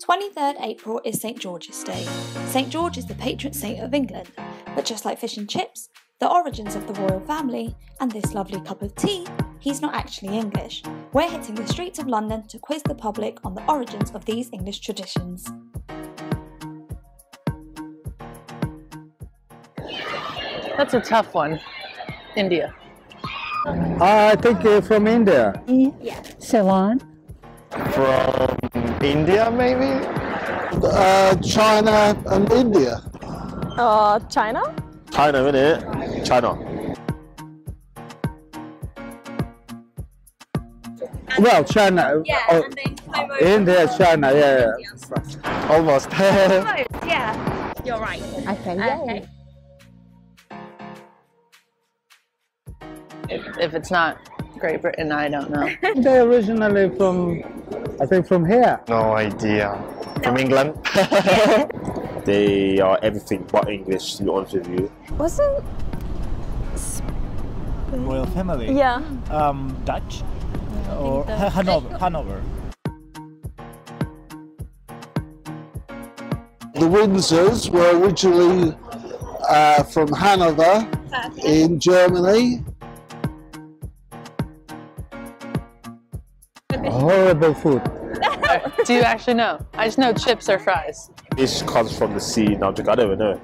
23rd April is St George's Day. St George is the patron saint of England, but just like fish and chips, the origins of the royal family, and this lovely cup of tea, he's not actually English. We're hitting the streets of London to quiz the public on the origins of these English traditions. That's a tough one. India. I think uh, from India. Yeah. Ceylon. From India, maybe? Uh, China and India. Uh, China? China, innit? China. Well, China. Yeah, oh, and then India, to China, yeah, India. Almost. Close, yeah. You're right. Okay, Okay. If, if it's not Great Britain, I don't know. They're originally from, I think, from here. no idea. From England? they are everything but English, to be honest with you. Wasn't. royal family. Yeah. Um, Dutch or Hanover. Hanover. The Windsors were originally uh, from Hanover in Germany. Horrible food. Do you actually know? I just know chips or fries. This comes from the sea, now I don't even know.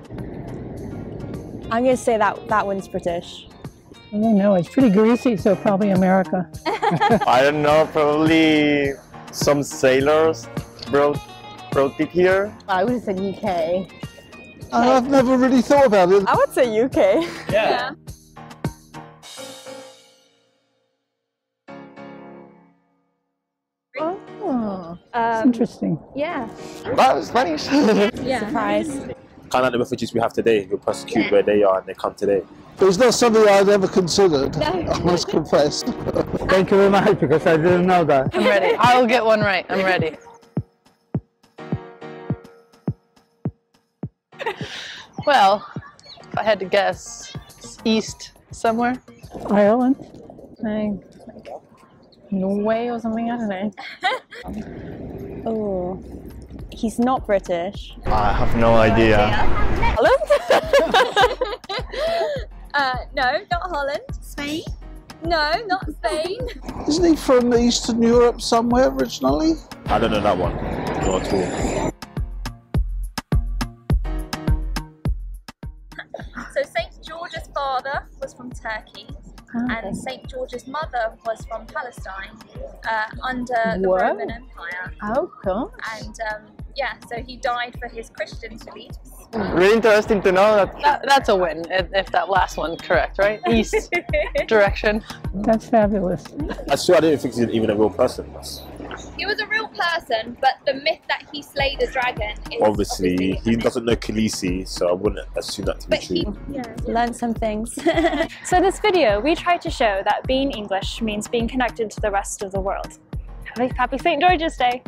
I'm going to say that that one's British. I don't know. It's pretty greasy, so probably America. I don't know, probably some sailors brought, brought it here. I would have said UK. I've never really thought about it. I would say UK. Yeah. Oh, Um, interesting. yeah. That was Spanish. Yeah. Surprise. kind of the refugees we have today who persecute where they are and they come today. It was not something I'd ever considered, I must confess. Thank you very much because I didn't know that. I'm ready. I'll get one right. I'm ready. Well, if I had to guess, it's east somewhere. Ireland. Like Norway or something. I don't know. Oh. He's not British. I have no idea. Holland? Uh, no, not Holland. Spain? No, not Spain. Isn't he from Eastern Europe somewhere originally? I don't know that one. Not at all. So St George's father was from Turkey, and St George's mother was from Palestine uh, under the Whoa. Roman Empire. Oh, cool. And um, yeah, so he died for his Christian beliefs. Really interesting to know that That, that's a win if, if that last one correct, right? East direction. That's fabulous. I swear I didn't think he's even a real person. He was a real person, but the myth that he slayed a dragon is Obviously, he doesn't know Khaleesi, so I wouldn't assume that to be But true. he, yeah. Learn some things. So this video, we try to show that being English means being connected to the rest of the world. Happy, happy St. George's Day!